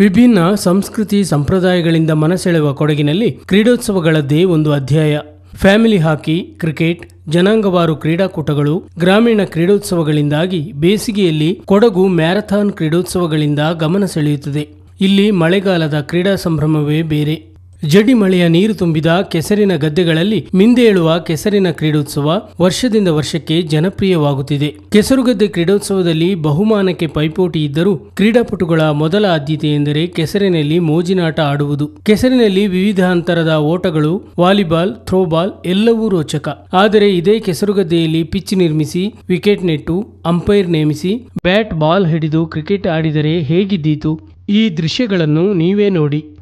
ವಿಭಿನ್ನ ಸಂಸ್ಕೃತಿ ಸಂಪ್ರದಾಯಗಳಿಂದ ಮನಸೆಳೆವ ಕೊಡಗಿನಲ್ಲಿ ಕ್ರೀಡೋತ್ಸವಗಳದ್ದೇ ಒಂದು ಅಧ್ಯಾಯ. ಫ್ಯಾಮಿಲಿ ಹಾಕಿ, ಕ್ರಿಕೆಟ್, ಜನಾಂಗವಾರು ಕ್ರೀಡಾಕೂಟಗಳು, ಗ್ರಾಮೀಣ ಕ್ರೀಡೋತ್ಸವಗಳಿಂದಾಗಿ ಬೇಸಿಗೆಯಲ್ಲಿ ಕೊಡಗು ಮ್ಯಾರಥಾನ್ ಕ್ರೀಡೋತ್ಸವಗಳಿಂದ ಗಮನ ಸೆಳೆಯುತ್ತದೆ. ಇಲ್ಲಿ ಮಳೆಗಾಲದ ಕ್ರೀಡಾ ಸಂಭ್ರಮವೇ ಬೇರೆ. ಜಡಿ ಮಳೆಯ ನೀರು ತುಂಬಿದ ಕೆಸರಿನ ಗದ್ದೆಗಳಲ್ಲಿ ಮಿಂದೇಳುವ ಕೆಸರಿನ ಕ್ರೀಡೋತ್ಸವ ವರ್ಷದಿಂದ ವರ್ಷಕ್ಕೆ ಜನಪ್ರಿಯವಾಗುತ್ತಿದೆ. ಕೆಸರುಗದ್ದೆ ಕ್ರೀಡೋತ್ಸವದಲ್ಲಿ ಬಹುಮಾನಕ್ಕೆ ಪೈಪೋಟಿ ಇದ್ದರೂ ಕ್ರೀಡಾಪಟುಗಳ ಮೊದಲ ಆದ್ಯತೆ ಎಂದರೆ ಕೆಸರಿನಲ್ಲಿ ಮೋಜಿನಾಟ ಆಡುವುದು. ಕೆಸರಿನಲ್ಲಿ ವಿವಿಧ ಅಂತರದ ಓಟಗಳು, ವಾಲಿಬಾಲ್, ಥ್ರೋಬಾಲ್ ಎಲ್ಲವೂ ರೋಚಕ. ಆದರೆ ಇದೇ ಕೆಸರುಗದ್ದೆಯಲ್ಲಿ ಪಿಚ್ ನಿರ್ಮಿಸಿ, ವಿಕೆಟ್ ನೆಟ್ಟು, ಅಂಪೈರ್ ನೇಮಿಸಿ, ಬ್ಯಾಟ್ ಬಾಲ್ ಹಿಡಿದು ಕ್ರಿಕೆಟ್ ಆಡಿದರೆ ಹೇಗಿದ್ದೀತು? ಈ ದೃಶ್ಯಗಳನ್ನು ನೀವೇ ನೋಡಿ.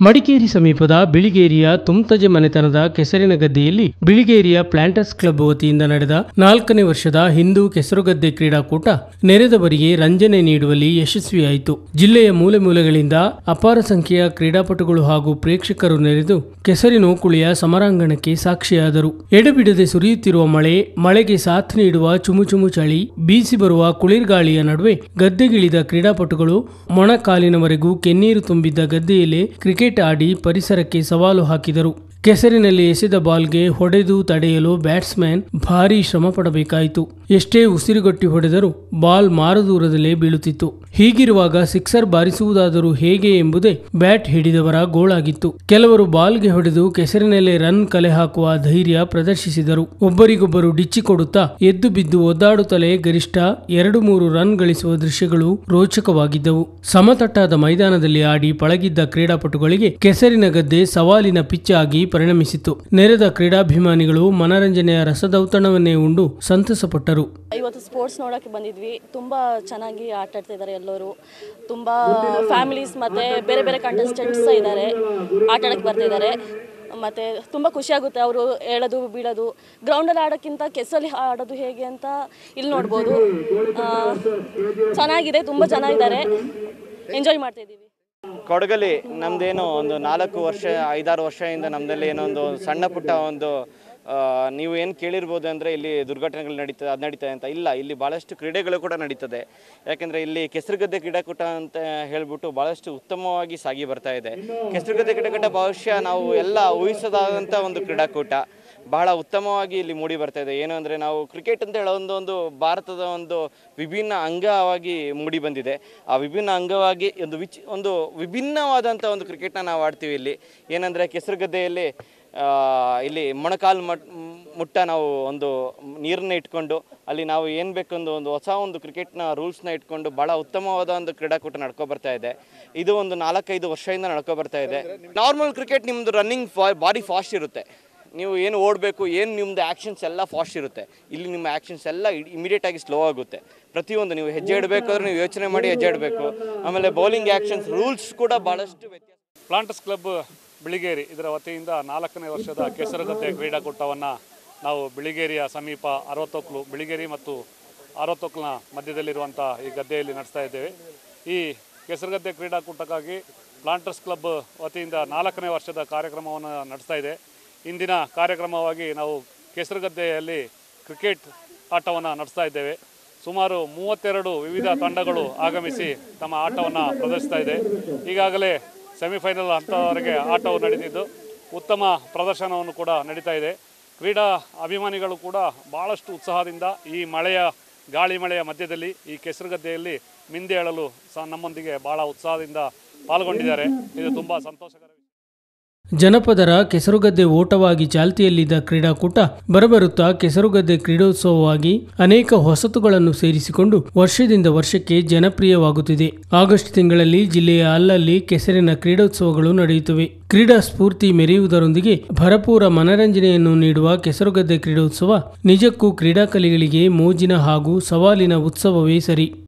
ಮಡಿಕೇರಿ ಸಮೀಪದ ಬಿಳಿಗೇರಿಯ ತುಮ್ತಜೆ ಮನೆತನದ ಕೆಸರಿನ ಗದ್ದೆಯಲ್ಲಿ ಬಿಳಿಗೇರಿಯ ಪ್ಲಾಂಟರ್ಸ್ ಕ್ಲಬ್ ವತಿಯಿಂದ ನಡೆದ ನಾಲ್ಕನೇ ವರ್ಷದ ಹಿಂದೂ ಕೆಸರುಗದ್ದೆ ಕ್ರೀಡಾಕೂಟ ನೆರೆದವರಿಗೆ ರಂಜನೆ ನೀಡುವಲ್ಲಿ ಯಶಸ್ವಿಯಾಯಿತು. ಜಿಲ್ಲೆಯ ಮೂಲೆ ಮೂಲೆಗಳಿಂದ ಅಪಾರ ಸಂಖ್ಯೆಯ ಕ್ರೀಡಾಪಟುಗಳು ಹಾಗೂ ಪ್ರೇಕ್ಷಕರು ನೆರೆದು ಕೆಸರಿನೋಕುಳಿಯ ಸಮರಾಂಗಣಕ್ಕೆ ಸಾಕ್ಷಿಯಾದರು. ಎಡೆಬಿಡದೆ ಸುರಿಯುತ್ತಿರುವ ಮಳೆ, ಮಳೆಗೆ ಸಾಥ್ ನೀಡುವ ಚುಮುಚುಮು ಚಳಿ, ಬೀಸಿ ಬರುವ ಕುಳಿರ್ಗಾಳಿಯ ನಡುವೆ ಗದ್ದೆಗಿಳಿದ ಕ್ರೀಡಾಪಟುಗಳು ಮೊಣಕಾಲಿನವರೆಗೂ ಕೆನ್ನೀರು ತುಂಬಿದ್ದ ಗದ್ದೆಯಲ್ಲಿ ಕ್ರಿಕೆಟ್ ಆಡಿ ಪರಿಸರಕ್ಕೆ ಸವಾಲು ಹಾಕಿದರು. ಕೆಸರಿನಲ್ಲಿ ಎಸೆದ ಬಾಲ್ಗೆ ಹೊಡೆದು ತಡೆಯಲು ಬ್ಯಾಟ್ಸ್ಮನ್ ಭಾರೀ ಶ್ರಮ ಪಡಬೇಕಾಯಿತು. ಎಷ್ಟೇ ಉಸಿರುಗಟ್ಟಿ ಹೊಡೆದರೂ ಬಾಲ್ ಮಾರದೂರದಲ್ಲೇ ಬೀಳುತ್ತಿತ್ತು. ಹೀಗಿರುವಾಗ ಸಿಕ್ಸರ್ ಬಾರಿಸುವುದಾದರೂ ಹೇಗೆ ಎಂಬುದೇ ಬ್ಯಾಟ್ ಹಿಡಿದವರ ಗೋಳಾಗಿತ್ತು. ಕೆಲವರು ಬಾಲ್ಗೆ ಹೊಡೆದು ಕೆಸರಿನಲ್ಲೇ ರನ್ ಕಲೆ ಹಾಕುವ ಧೈರ್ಯ ಪ್ರದರ್ಶಿಸಿದರು. ಒಬ್ಬರಿಗೊಬ್ಬರು ಡಿಚ್ಚಿಕೊಡುತ್ತಾ ಎದ್ದು ಬಿದ್ದು ಒದ್ದಾಡುತ್ತಲೇ ಗರಿಷ್ಠ ಎರಡು ಮೂರು ರನ್ ಗಳಿಸುವ ದೃಶ್ಯಗಳು ರೋಚಕವಾಗಿದ್ದವು. ಸಮತಟ್ಟಾದ ಮೈದಾನದಲ್ಲಿ ಆಡಿ ಪಳಗಿದ್ದ ಕ್ರೀಡಾಪಟುಗಳಿಗೆ ಕೆಸರಿನ ಗದ್ದೆ ಸವಾಲಿನ ಪಿಚ್ ಆಗಿ ಪರಿಣಮಿಸಿತು ನೆರೆದ ಕ್ರೀಡಾಭಿಮಾನಿಗಳು ಮನರಂಜನೆಯ ರಸದೌತಣವನ್ನೇ ಉಂಡು ಸಂತಸಪಟ್ಟರು. ಇವತ್ತು ಸ್ಪೋರ್ಟ್ಸ್ ನೋಡೋಕ್ಕೆ ಬಂದಿದ್ವಿ. ತುಂಬ ಚೆನ್ನಾಗಿ ಆಟ ಆಡ್ತಾ ಇದ್ದಾರೆ ಎಲ್ಲರೂ. ತುಂಬ ಫ್ಯಾಮಿಲೀಸ್ ಮತ್ತು ಬೇರೆ ಬೇರೆ ಕಂಟೆಸ್ಟೆಂಟ್ಸ್ ಇದ್ದಾರೆ. ಆಟ ಆಡೋಕ್ಕೆ ಬರ್ತಿದ್ದಾರೆ ಮತ್ತು ತುಂಬ ಖುಷಿಯಾಗುತ್ತೆ ಅವರು ಹೇಳೋದು, ಬೀಳೋದು. ಗ್ರೌಂಡಲ್ಲಿ ಆಡೋಕ್ಕಿಂತ ಕೆಸಲ್ಲಿ ಆಡೋದು ಹೇಗೆ ಅಂತ ಇಲ್ಲಿ ನೋಡ್ಬೋದು. ಚೆನ್ನಾಗಿದೆ, ತುಂಬ ಚೆನ್ನಾಗಿದ್ದಾರೆ. ಎಂಜಾಯ್ ಮಾಡ್ತಾ ಇದ್ದೀವಿ. ಕೊಡಗಲ್ಲಿ ನಮ್ದೇನು ಒಂದು ನಾಲ್ಕು ವರ್ಷ, ಐದಾರು ವರ್ಷದಿಂದ ನಮ್ಮದಲ್ಲಿ ಏನೋ ಒಂದು ಸಣ್ಣ ಪುಟ್ಟ ಒಂದು ನೀವು ಏನು ಕೇಳಿರ್ಬೋದು ಅಂದರೆ ಇಲ್ಲಿ ದುರ್ಘಟನೆಗಳು ನಡೀತದೆ ಅದು ನಡೀತದೆ ಅಂತ ಇಲ್ಲ. ಇಲ್ಲಿ ಭಾಳಷ್ಟು ಕ್ರೀಡೆಗಳು ಕೂಡ ನಡೀತದೆ. ಯಾಕೆಂದರೆ ಇಲ್ಲಿ ಕೆಸರುಗದ್ದೆ ಕ್ರೀಡಾಕೂಟ ಅಂತ ಹೇಳ್ಬಿಟ್ಟು ಭಾಳಷ್ಟು ಉತ್ತಮವಾಗಿ ಸಾಗಿ ಬರ್ತಾ ಇದೆ. ಕೆಸರುಗದ್ದೆ ಕ್ರೀಡಾಕೂಟ ಬಹುಶಃ ನಾವು ಎಲ್ಲ ಊಹಿಸದಾದಂಥ ಒಂದು ಕ್ರೀಡಾಕೂಟ. ಬಹಳ ಉತ್ತಮವಾಗಿ ಇಲ್ಲಿ ಮೂಡಿ ಬರ್ತಾ ಇದೆ. ಏನು ಅಂದರೆ ನಾವು ಕ್ರಿಕೆಟ್ ಅಂತ ಹೇಳೋ ಒಂದು ಒಂದು ಭಾರತದ ಒಂದು ವಿಭಿನ್ನ ಅಂಗವಾಗಿ ಮೂಡಿ ಬಂದಿದೆ. ಆ ವಿಭಿನ್ನ ಅಂಗವಾಗಿ ಒಂದು ವಿಚ್ ಒಂದು ವಿಭಿನ್ನವಾದಂಥ ಒಂದು ಕ್ರಿಕೆಟ್ನ ನಾವು ಆಡ್ತೀವಿ ಇಲ್ಲಿ. ಏನಂದರೆ ಕೆಸರುಗದ್ದೆಯಲ್ಲಿ ಇಲ್ಲಿ ಮೊಣಕಾಲು ಮಟ್, ಮುಟ್ಟ ನಾವು ಒಂದು ನೀರನ್ನ ಇಟ್ಕೊಂಡು ಅಲ್ಲಿ ನಾವು ಏನು ಬೇಕೊಂದು ಒಂದು ಹೊಸ ಒಂದು ಕ್ರಿಕೆಟ್ನ ರೂಲ್ಸ್ನ ಇಟ್ಕೊಂಡು ಭಾಳ ಉತ್ತಮವಾದ ಒಂದು ಕ್ರೀಡಾಕೂಟ ನಡ್ಕೊ ಬರ್ತಾ ಇದೆ. ಇದು ಒಂದು ನಾಲ್ಕೈದು ವರ್ಷದಿಂದ ನಡ್ಕೊ ಬರ್ತಾ ಇದೆ. ನಾರ್ಮಲ್ ಕ್ರಿಕೆಟ್ ನಿಮ್ಮದು ರನ್ನಿಂಗ್ ಫಾ ಬಾಡಿ ಫಾಸ್ಟ್ ಇರುತ್ತೆ. ನೀವು ಏನು ಓಡಬೇಕು, ಏನು ನಿಮ್ಮದು ಆ್ಯಕ್ಷನ್ಸ್ ಎಲ್ಲ ಫಾಸ್ಟ್ ಇರುತ್ತೆ. ಇಲ್ಲಿ ನಿಮ್ಮ ಆ್ಯಕ್ಷನ್ಸ್ ಎಲ್ಲ ಇಮಿಡಿಯೇಟ್ ಆಗಿ ಸ್ಲೋ ಆಗುತ್ತೆ. ಪ್ರತಿಯೊಂದು ನೀವು ಹೆಜ್ಜೆ ಇಡಬೇಕಾದ್ರೆ ನೀವು ಯೋಚನೆ ಮಾಡಿ ಹೆಜ್ಜೆ ಇಡಬೇಕು. ಆಮೇಲೆ ಬೌಲಿಂಗ್ ಆ್ಯಕ್ಷನ್ಸ್ ರೂಲ್ಸ್ ಕೂಡ ಭಾಳಷ್ಟು ವ್ಯತ್ಯಾಸ ಪ್ಲಾಂಟರ್ಸ್ ಕ್ಲಬ್ ಬಿಳಿಗೇರಿ, ಇದರ ವತಿಯಿಂದ ನಾಲ್ಕನೇ ವರ್ಷದ ಕೆಸರುಗದ್ದೆ ಕ್ರೀಡಾಕೂಟವನ್ನು ನಾವು ಬಿಳಿಗೇರಿಯ ಸಮೀಪ ಅರವತ್ತೊಕ್ಲು, ಬಿಳಿಗೇರಿ ಮತ್ತು ಅರವತ್ತೊಕ್ಲಿನ ಮಧ್ಯದಲ್ಲಿರುವಂಥ ಈ ಗದ್ದೆಯಲ್ಲಿ ನಡೆಸ್ತಾ ಇದ್ದೇವೆ. ಈ ಕೆಸರುಗದ್ದೆ ಕ್ರೀಡಾಕೂಟಕ್ಕಾಗಿ ಪ್ಲಾಂಟರ್ಸ್ ಕ್ಲಬ್ ವತಿಯಿಂದ ನಾಲ್ಕನೇ ವರ್ಷದ ಕಾರ್ಯಕ್ರಮವನ್ನು ನಡೆಸ್ತಾ ಇದೆ. ಇಂದಿನ ಕಾರ್ಯಕ್ರಮವಾಗಿ ನಾವು ಕೆಸರುಗದ್ದೆಯಲ್ಲಿ ಕ್ರಿಕೆಟ್ ಆಟವನ್ನು ನಡೆಸ್ತಾ ಇದ್ದೇವೆ. ಸುಮಾರು ಮೂವತ್ತೆರಡು ವಿವಿಧ ತಂಡಗಳು ಆಗಮಿಸಿ ತಮ್ಮ ಆಟವನ್ನು ಪ್ರದರ್ಶಿಸ್ತಾ ಇದೆ. ಈಗಾಗಲೇ ಸೆಮಿಫೈನಲ್ ಹಂತದವರೆಗೆ ಆಟವು ನಡೆದಿದ್ದು ಉತ್ತಮ ಪ್ರದರ್ಶನವನ್ನು ಕೂಡ ನಡೀತಾ ಇದೆ. ಕ್ರೀಡಾ ಅಭಿಮಾನಿಗಳು ಕೂಡ ಭಾಳಷ್ಟು ಉತ್ಸಾಹದಿಂದ ಈ ಮಳೆಯ, ಗಾಳಿ ಮಳೆಯ ಮಧ್ಯದಲ್ಲಿ ಈ ಕೆಸರುಗದ್ದೆಯಲ್ಲಿ ಮಿಂದೆ ಏಳಲು ಸಹ ನಮ್ಮೊಂದಿಗೆ ಭಾಳ ಉತ್ಸಾಹದಿಂದ ಪಾಲ್ಗೊಂಡಿದ್ದಾರೆ. ಇದು ತುಂಬ ಸಂತೋಷಕರ ಜನಪದರ ಕೆಸರುಗದ್ದೆ ಓಟವಾಗಿ ಚಾಲ್ತಿಯಲ್ಲಿದ್ದ ಕ್ರೀಡಾಕೂಟ ಬರಬರುತ್ತಾ ಕೆಸರುಗದ್ದೆ ಕ್ರೀಡೋತ್ಸವವಾಗಿ ಅನೇಕ ಹೊಸತುಗಳನ್ನು ಸೇರಿಸಿಕೊಂಡು ವರ್ಷದಿಂದ ವರ್ಷಕ್ಕೆ ಜನಪ್ರಿಯವಾಗುತ್ತಿದೆ. ಆಗಸ್ಟ್ ತಿಂಗಳಲ್ಲಿ ಜಿಲ್ಲೆಯ ಅಲ್ಲಲ್ಲಿ ಕೆಸರಿನ ಕ್ರೀಡೋತ್ಸವಗಳು ನಡೆಯುತ್ತವೆ. ಕ್ರೀಡಾ ಸ್ಫೂರ್ತಿ ಮೆರೆಯುವುದರೊಂದಿಗೆ ಭರಪೂರ ಮನರಂಜನೆಯನ್ನು ನೀಡುವ ಕೆಸರುಗದ್ದೆ ಕ್ರೀಡೋತ್ಸವ ನಿಜಕ್ಕೂ ಕ್ರೀಡಾಕಲಿಗಳಿಗೆ ಮೋಜಿನ ಹಾಗೂ ಸವಾಲಿನ ಉತ್ಸವವೇ ಸರಿ.